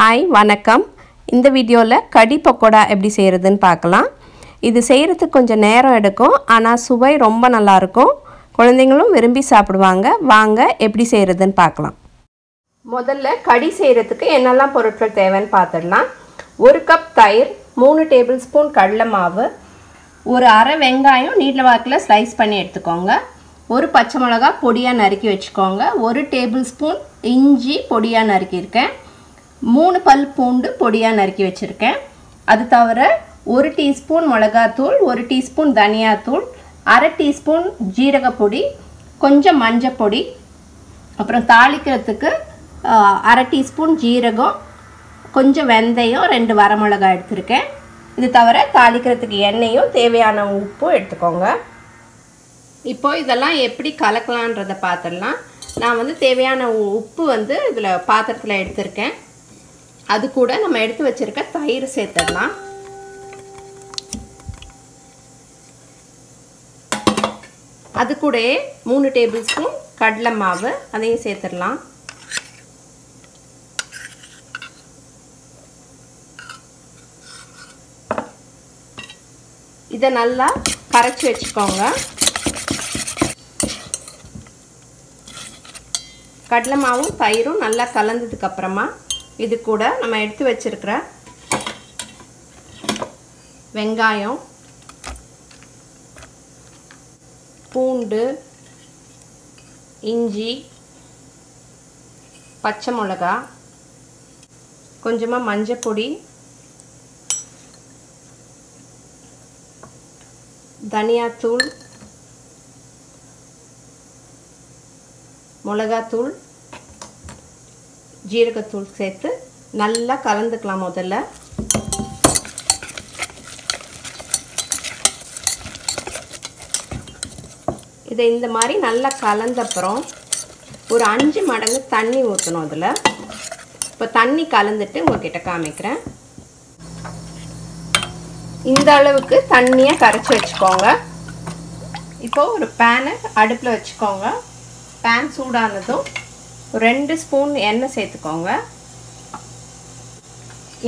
Hi வணக்கம். இந்த வீடியோவில் கடி பக்கோடா எப்படி செய்கிறதுன்னு பார்க்கலாம். இது செய்கிறதுக்கு கொஞ்சம் நேரம் எடுக்கும். ஆனால் சுவை ரொம்ப நல்லாயிருக்கும் குழந்தைங்களும் விரும்பி சாப்பிடுவாங்க. வாங்க எப்படி செய்கிறதுன்னு பார்க்கலாம். முதல்ல கடி செய்கிறதுக்கு என்னெல்லாம் பொருட்கள் தேவைன்னு பார்த்துடலாம். ஒரு கப் தயிர் மூணு டேபிள் ஸ்பூன் கடலை மாவு ஒரு அரை வெங்காயம் நீட்டில் வாக்கில் ஸ்லைஸ் பண்ணி எடுத்துக்கோங்க. ஒரு பச்சை மிளகா பொடியாக நறுக்கி வச்சுக்கோங்க. ஒரு டேபிள் ஸ்பூன் இஞ்சி பொடியாக நறுக்கியிருக்கேன். மூணு பல் பூண்டு பொடியாக நறுக்கி வச்சுருக்கேன். அது தவிர ஒரு டீஸ்பூன் மிளகாத்தூள் ஒரு டீஸ்பூன் தனியாத்தூள் அரை டீஸ்பூன் ஜீரகப்பொடி கொஞ்சம் மஞ்சள் பொடி அப்புறம் தாளிக்கிறதுக்கு அரை டீஸ்பூன் ஜீரகம் கொஞ்சம் வெந்தயம் ரெண்டு வரமிளகாய் எடுத்திருக்கேன். இது தவிர தாளிக்கிறதுக்கு எண்ணெயும் தேவையான உப்பும் எடுத்துக்கோங்க. இப்போ இதெல்லாம் எப்படி கலக்கலான்றதை பார்த்துடலாம். நான் வந்து தேவையான உப்பு வந்து இதில் பாத்திரத்தில் எடுத்திருக்கேன். அது கூட நம்ம எடுத்து வச்சுருக்க தயிர் சேர்த்துடலாம். அது கூட மூணு டேபிள் ஸ்பூன் கடலை மாவு அதையும் சேர்த்துடலாம். இதை நல்லா கரைச்சி வச்சுக்கோங்க. கடலை மாவும் தயிரும் நல்லா கலந்ததுக்கு அப்புறமா இது கூட நம்ம எடுத்து வச்சிருக்கிற வெங்காயம் பூண்டு இஞ்சி பச்சை மிளகா கொஞ்சமாக மஞ்சப்பொடி தனியாத்தூள் மிளகாத்தூள் ஜீரகத்தூள் சேர்த்து நல்லா கலந்துக்கலாம் முதல்ல. இதை இந்த மாதிரி நல்லா கலந்தப்புறம் ஒரு அஞ்சு மடங்கு தண்ணி ஊற்றணும் அதில். இப்போ தண்ணி கலந்துட்டு உங்ககிட்ட காமிக்கிறேன். இந்த அளவுக்கு தண்ணியை கரைச்சி வச்சுக்கோங்க. இப்போது ஒரு பேனை அடுப்பில் வச்சுக்கோங்க. பேன் சூடானதும் ரெண்டு ஸ்பூன் எண்ணெய் சேர்த்துக்கோங்க.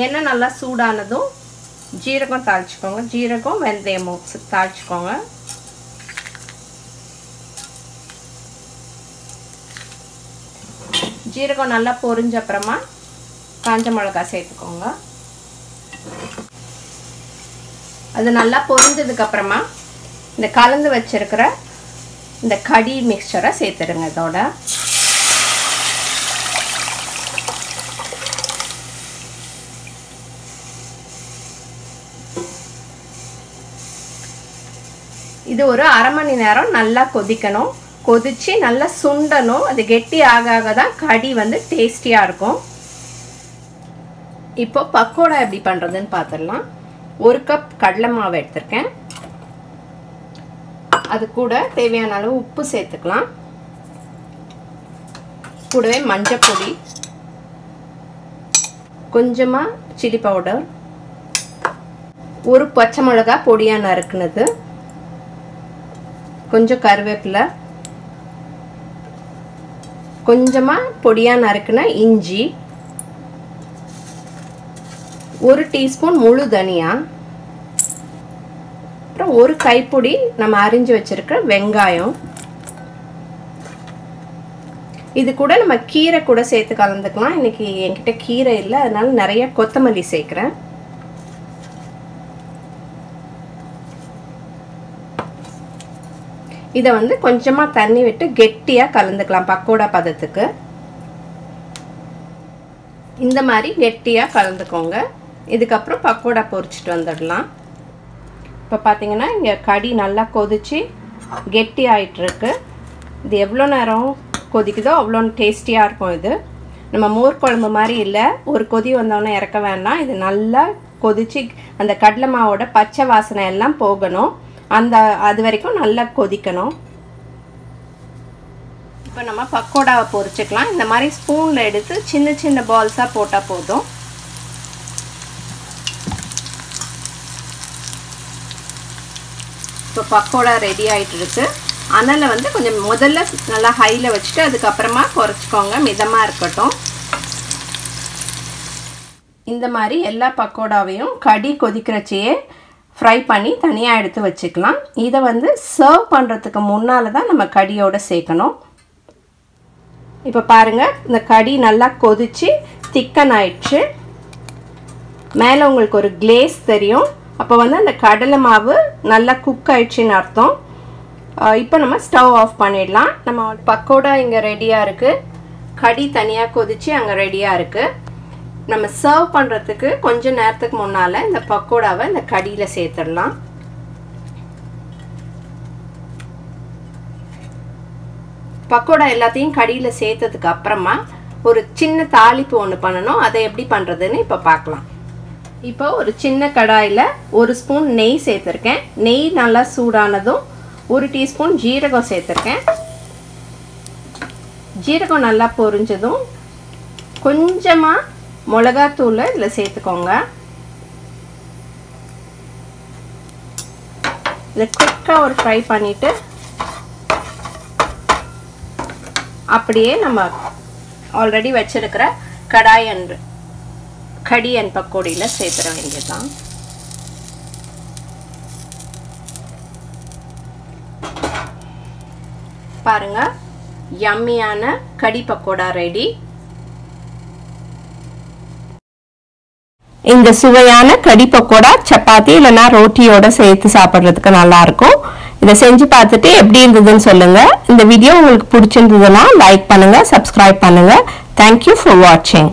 எண்ணெய் நல்லா சூடானதும் ஜீரகம் தாளிச்சுக்கோங்க. ஜீரகம் வெந்தயம் தாளிச்சுக்கோங்க. ஜீரகம் நல்லா பொரிஞ்ச அப்புறமா காஞ்ச மிளகா சேர்த்துக்கோங்க. அது நல்லா பொரிஞ்சதுக்கப்புறமா இந்த கலந்து வச்சிருக்கிற இந்த கடி மிக்சரை சேர்த்துடுங்க இதோட. இது ஒரு அரை மணி நேரம் நல்லா கொதிக்கணும். கொதிச்சு நல்லா சுண்டணும். அது கெட்டி ஆக ஆக தான் கடி வந்து டேஸ்டியாக இருக்கும். இப்போ பக்கோடா எப்படி பண்ணுறதுன்னு பார்த்துடலாம் ஒரு கப் கடலை மாவு எடுத்திருக்கேன். அது கூட தேவையான அளவு உப்பு சேர்த்துக்கலாம். கூடவே மஞ்சள் பொடி கொஞ்சமாக சில்லி பவுடர் ஒரு பச்சை மிளகா பொடியாக நறுக்குனது. கொஞ்சம் கருவேப்பிலை. கொஞ்சமாக பொடியாக நறுக்கின இஞ்சி. ஒரு டீஸ்பூன் முழு தனியா. அப்புறம் ஒரு கைப்பொடி நம்ம அரிஞ்சு வச்சுருக்க வெங்காயம். இது கூட நம்ம கீரை கூட சேர்த்து கலந்துக்கலாம். இன்னைக்கு என்கிட்ட கீரை இல்லை. அதனால நிறைய கொத்தமல்லி சேர்க்குறேன். இதை வந்து கொஞ்சமாக தண்ணி விட்டு கெட்டியாக கலந்துக்கலாம் பக்கோடா பதத்துக்கு. இந்த மாதிரி கெட்டியாக கலந்துக்கோங்க. இதுக்கப்புறம் பக்கோடா பொறிச்சிட்டு வந்துடலாம். இப்போ பார்த்தீங்கன்னா இங்கே கடி நல்லா கொதிச்சு கெட்டி ஆகிட்டுருக்கு இது எவ்வளோ நேரம் கொதிக்குதோ அவ்வளோ டேஸ்டியாக இருக்கும் இது. நம்ம மோர் குழம்பு மாதிரி இல்லை. ஒரு கொதி வந்தோடனே இறக்க வேண்டாம். இது நல்லா கொதிச்சு அந்த கடலை மாவோட பச்சை வாசனை எல்லாம் போகணும். அந்த அது வரைக்கும் நல்லா கொதிக்கணும். இப்போ நம்ம பக்கோடாவை பொரிச்சுக்கலாம். இந்த மாதிரி ஸ்பூனில் எடுத்து சின்ன சின்ன பால்ஸாக போட்டால் போதும். இப்போ பக்கோடா ரெடி ஆகிட்டு இருக்கு. அனலை வந்து கொஞ்சம் முதல்ல நல்லா ஹையில் வச்சுட்டு அதுக்கப்புறமா குறைச்சிக்கோங்க. மிதமாக இருக்கட்டும். இந்த மாதிரி எல்லா பக்கோடாவையும் கடி கொதிக்கிறச்சையே ஃப்ரை பண்ணி தனியாக எடுத்து வச்சுக்கலாம். இதை வந்து சர்வ் பண்ணுறதுக்கு முன்னால் தான் நம்ம கடியோடு சேர்க்கணும். இப்போ பாருங்கள் இந்த கடி நல்லா கொதித்து திக்கன் ஆயிடுச்சு. மேலே உங்களுக்கு ஒரு கிளேஸ் தெரியும். அப்போ வந்து அந்த கடலை மாவு நல்லா குக் ஆயிடுச்சின்னு அர்த்தம். இப்போ நம்ம ஸ்டவ் ஆஃப் பண்ணிடலாம். நம்ம பக்கோடா இங்கே ரெடியாக இருக்குது கடி தனியாக கொதித்து அங்கே ரெடியாக இருக்குது நம்ம சர்வ் பண்ணுறதுக்கு கொஞ்சம் நேரத்துக்கு முன்னால் இந்த பக்கோடாவை இந்த கடியில் சேர்த்துடலாம். பக்கோடா எல்லாத்தையும் கடியில் சேர்த்ததுக்கு அப்புறமா ஒரு சின்ன தாளிப்பு ஒன்று பண்ணணும். அதை எப்படி பண்ணுறதுன்னு இப்போ பார்க்கலாம். இப்போ ஒரு சின்ன கடாயில் ஒரு ஸ்பூன் நெய் சேர்த்துருக்கேன். நெய் நல்லா சூடானதும் ஒரு டீஸ்பூன் ஜீரகம் சேர்த்துருக்கேன். ஜீரகம் நல்லா பொரிஞ்சதும் கொஞ்சமாக மிளகாத்தூளை இதில் சேர்த்துக்கோங்க. இதை குயிக்காக ஒரு ஃப்ரை பண்ணிவிட்டு அப்படியே நம்ம ஆல்ரெடி வச்சுருக்கிற கடாய் அண்ட் கடி அண்ட் பக்கோடியில் சேர்த்துற வேண்டியதுதான். பாருங்க யம்மியான கடி பக்கோடா ரெடி இந்த சுவையான கடி பக்கோடா சப்பாத்தி இல்லைன்னா ரோட்டியோட சேர்த்து சாப்பிட்றதுக்கு நல்லா இருக்கும் இதை செஞ்சு பார்த்துட்டு எப்படி இருந்ததுன்னு சொல்லுங்க. இந்த வீடியோ உங்களுக்கு பிடிச்சிருந்ததுன்னா லைக் பண்ணுங்க சப்ஸ்கிரைப் பண்ணுங்க. தேங்க்யூ ஃபார் வாட்சிங்